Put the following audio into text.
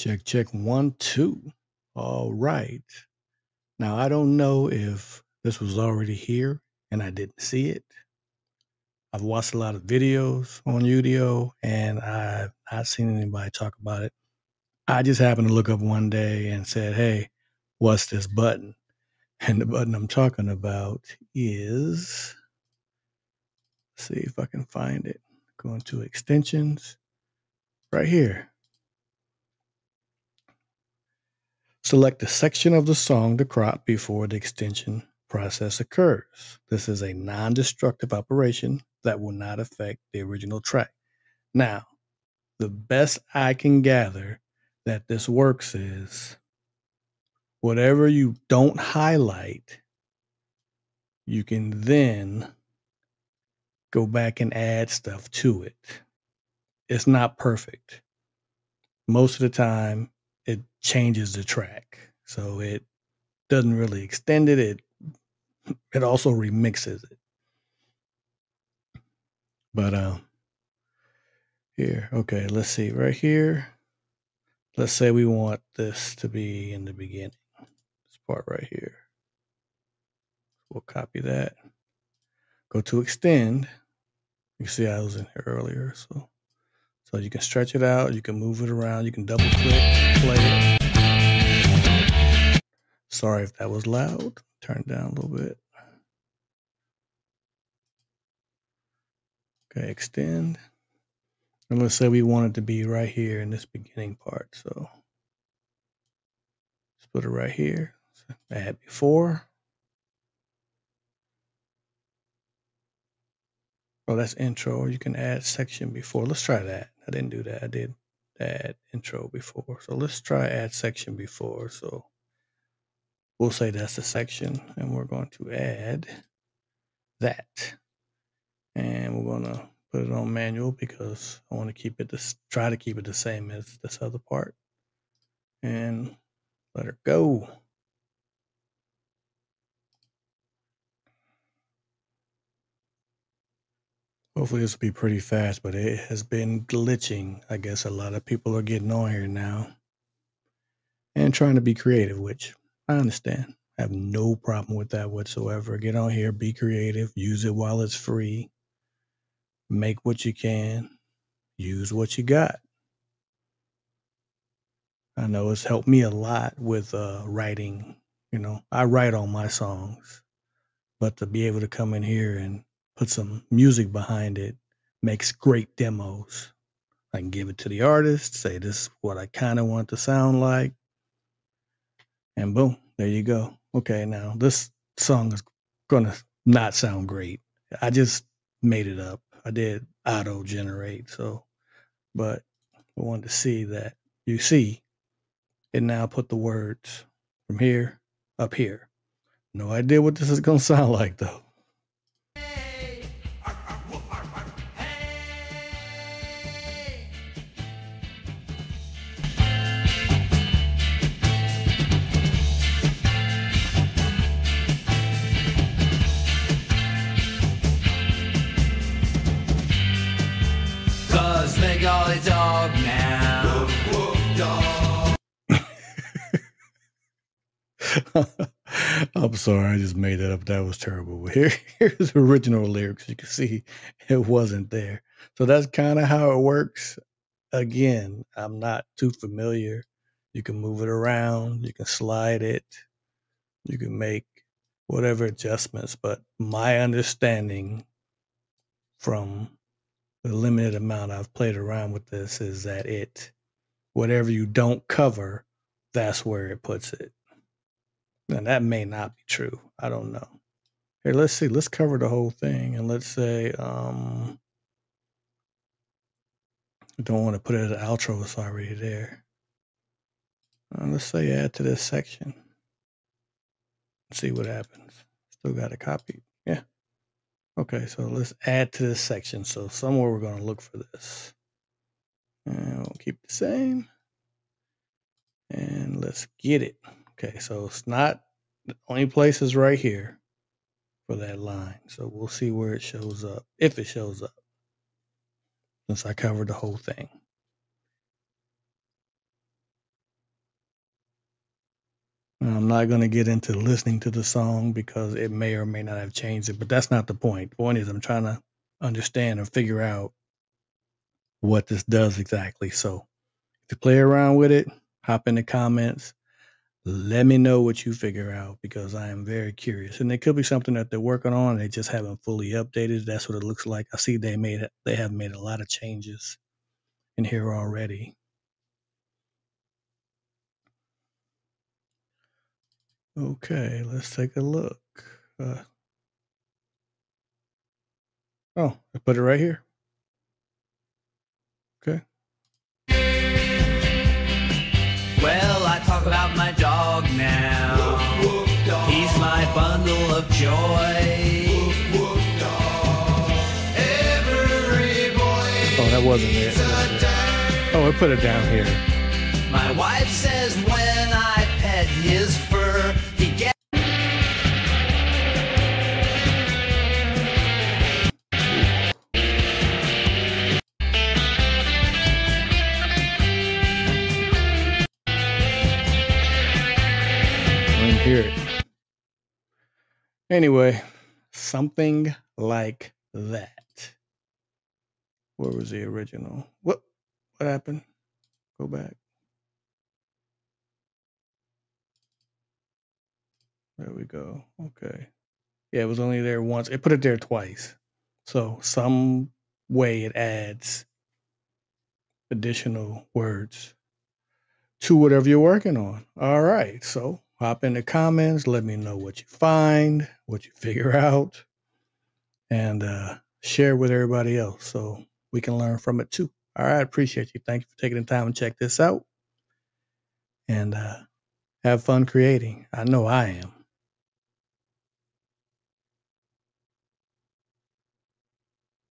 Check, check, one, two. All right. Now, I don't know if this was already here and I didn't see it. I've watched a lot of videos on Udio and I've not seen anybody talk about it. I just happened to look up one day and said, hey, what's this button? And the button I'm talking about is, see if I can find it. Going to extensions right here. Select a section of the song to crop before the extension process occurs. This is a non destructive operation that will not affect the original track. Now, the best I can gather that this works is whatever you don't highlight, you can then go back and add stuff to it. It's not perfect. Most of the time, it changes the track. So it doesn't really extend it. It it also remixes it. But um here, okay, let's see. Right here, let's say we want this to be in the beginning. This part right here. We'll copy that. Go to extend. You see I was in here earlier, so so you can stretch it out, you can move it around, you can double click, play it. Sorry if that was loud. Turn it down a little bit. Okay, extend. And let's say we want it to be right here in this beginning part. So let's put it right here. So add before. Oh, that's intro. You can add section before. Let's try that. I didn't do that. I did add intro before. So let's try add section before. So we'll say that's the section and we're going to add that. And we're going to put it on manual because I want to keep it this try to keep it the same as this other part. And let her go. Hopefully this will be pretty fast, but it has been glitching. I guess a lot of people are getting on here now and trying to be creative, which I understand. I have no problem with that whatsoever. Get on here, be creative, use it while it's free. Make what you can, use what you got. I know it's helped me a lot with uh, writing. You know, I write all my songs, but to be able to come in here and put some music behind it, makes great demos. I can give it to the artist, say this is what I kind of want to sound like, and boom, there you go. Okay, now this song is gonna not sound great. I just made it up. I did auto generate, so but I wanted to see that you see it now put the words from here up here. No idea what this is gonna sound like though. I'm sorry, I just made that up. That was terrible. Here, here's original lyrics. You can see it wasn't there. So that's kind of how it works. Again, I'm not too familiar. You can move it around, you can slide it, you can make whatever adjustments. But my understanding from the limited amount I've played around with this is that it, whatever you don't cover, that's where it puts it. And that may not be true. I don't know. Here, let's see. Let's cover the whole thing. And let's say, um, I don't want to put it as an outro. It's already there. Uh, let's say add to this section. See what happens. Still got a copy. Yeah. Okay, so let's add to this section. So somewhere we're going to look for this. And we'll keep the same. And let's get it. Okay, so it's not the only place is right here for that line. So we'll see where it shows up, if it shows up, since I covered the whole thing. I'm not going to get into listening to the song because it may or may not have changed it, but that's not the point. The point is, I'm trying to understand and figure out what this does exactly. So, if you play around with it, hop in the comments. Let me know what you figure out because I am very curious. And it could be something that they're working on. They just haven't fully updated. That's what it looks like. I see they made. They have made a lot of changes in here already. Okay, let's take a look. Uh, oh, I put it right here. Okay. Well, I talk about my now. He's my bundle of joy. Oh, that wasn't it. Oh, I put it down here. My wife says when I pet his fur, he gets. Hear it. Anyway, something like that. Where was the original? What what happened? Go back. There we go. Okay. Yeah, it was only there once. It put it there twice. So some way it adds additional words to whatever you're working on. All right. So hop in the comments. Let me know what you find, what you figure out, and uh, share with everybody else so we can learn from it too. All right. Appreciate you. Thank you for taking the time to check this out. And uh, have fun creating. I know I am.